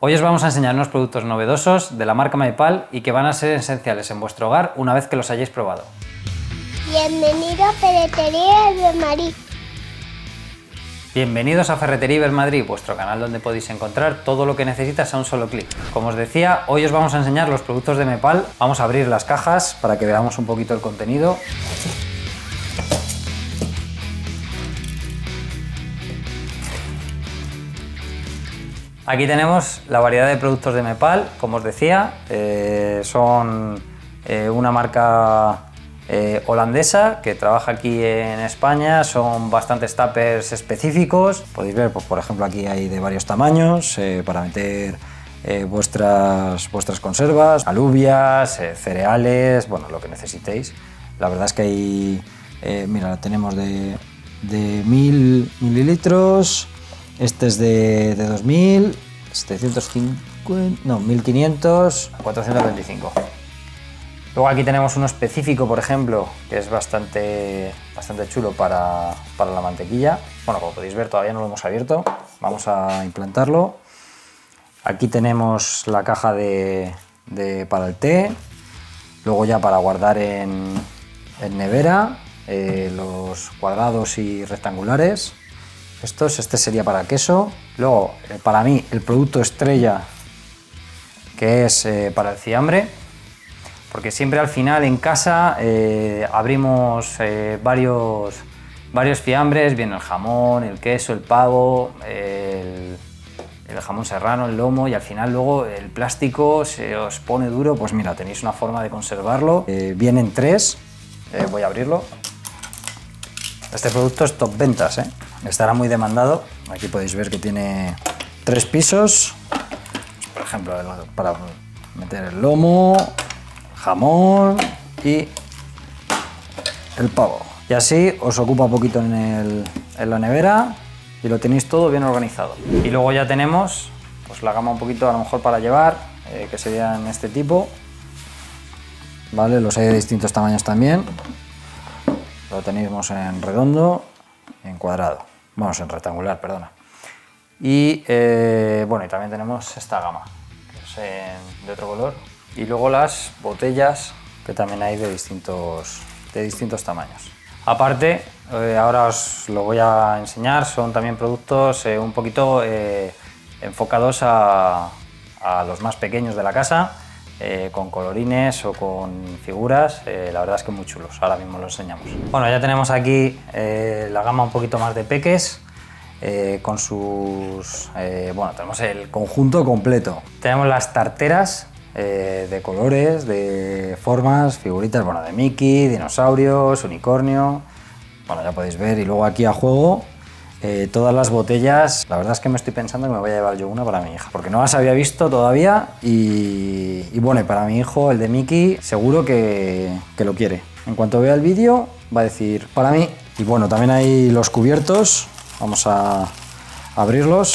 Hoy os vamos a enseñar unos productos novedosos de la marca Maipal y que van a ser esenciales en vuestro hogar una vez que los hayáis probado. Bienvenido a Ferretería de Madrid. Bienvenidos a Ferretería Ibermadrid, vuestro canal donde podéis encontrar todo lo que necesitas a un solo clic. Como os decía, hoy os vamos a enseñar los productos de Mepal. Vamos a abrir las cajas para que veamos un poquito el contenido. Aquí tenemos la variedad de productos de Mepal, como os decía, eh, son eh, una marca eh, holandesa que trabaja aquí en España, son bastantes tuppers específicos, podéis ver, pues, por ejemplo aquí hay de varios tamaños para meter vuestras, vuestras conservas, alubias, cereales, bueno, lo que necesitéis. La verdad es que hay, mira, tenemos de, de 1000 mililitros, este es de, de 2000, 750, no, 1500, 425. Luego aquí tenemos uno específico, por ejemplo, que es bastante, bastante chulo para, para la mantequilla. Bueno, como podéis ver, todavía no lo hemos abierto. Vamos a implantarlo. Aquí tenemos la caja de, de para el té. Luego ya para guardar en, en nevera, eh, los cuadrados y rectangulares. Estos, este sería para queso. Luego, eh, para mí, el producto estrella, que es eh, para el fiambre, porque siempre al final en casa eh, abrimos varios, varios fiambres, viene el jamón, el queso, el pavo, el, jamón serrano, el lomo y al final luego el plástico se os pone duro, pues mira, tenéis una forma de conservarlo. vienen tres, voy a abrirlo. Este producto es top ventas, ¿eh? Estará muy demandado. Aquí podéis ver que tiene tres pisos, por ejemplo, para meter el lomo, jamón y el pavo. Y así os ocupa un poquito en, la nevera y lo tenéis todo bien organizado. Y luego ya tenemos pues, la gama un poquito a lo mejor para llevar, eh, que serían este tipo. ¿Vale? Los hay de distintos tamaños también. Lo tenemos en redondo en cuadrado. Vamos, en rectangular, perdona. Y eh, bueno, y también tenemos esta gama, que es de otro color. Y luego las botellas, que también hay de distintos, de distintos tamaños. Aparte, eh, ahora os lo voy a enseñar, son también productos eh, un poquito enfocados a, a los más pequeños de la casa, eh, con colorines o con figuras, eh, la verdad es que muy chulos, ahora mismo los enseñamos. Bueno, ya tenemos aquí eh, la gama un poquito más de peques, con sus... bueno, tenemos el conjunto completo. Tenemos las tarteras de colores, de formas, figuritas, bueno, de Mickey, dinosaurios, unicornio, bueno, ya podéis ver, y luego aquí a juego eh, todas las botellas, la verdad es que me estoy pensando que me voy a llevar yo una para mi hija, porque no las había visto todavía y, bueno, para mi hijo, el de Mickey, seguro que, que lo quiere. En cuanto vea el vídeo, va a decir para mí. Y bueno, también hay los cubiertos, vamos a abrirlos.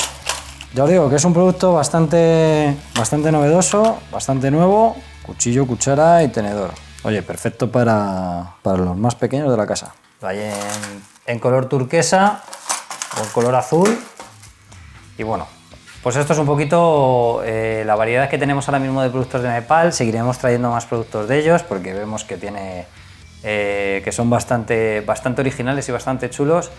Ya os digo que es un producto bastante, bastante novedoso, bastante nuevo, cuchillo, cuchara y tenedor. Oye, perfecto para, para los más pequeños de la casa. Hay en, en color turquesa con color azul. Y bueno, pues esto es un poquito eh, la variedad que tenemos ahora mismo de productos de Nepal. Seguiremos trayendo más productos de ellos porque vemos que, tiene, eh, que son bastante, bastante originales y bastante chulos.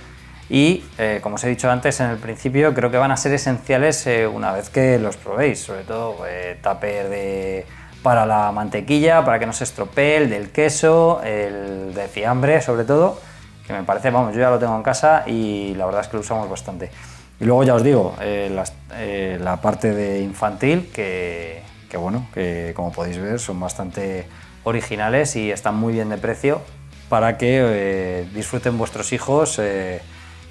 Y eh, como os he dicho antes en el principio, creo que van a ser esenciales una vez que los probéis, sobre todo tupper de, para la mantequilla, para que no se estropee, el del queso, el de fiambre sobre todo que me parece, vamos, yo ya lo tengo en casa y la verdad es que lo usamos bastante. Y luego ya os digo, eh, eh, la parte de infantil, que, bueno, que como podéis ver son bastante originales y están muy bien de precio para que eh, disfruten vuestros hijos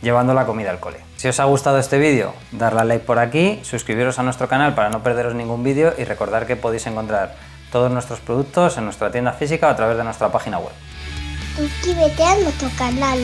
llevando la comida al cole. Si os ha gustado este vídeo, darle a like por aquí, suscribiros a nuestro canal para no perderos ningún vídeo y recordar que podéis encontrar todos nuestros productos en nuestra tienda física o a través de nuestra página web. Suscríbete a nuestro canal.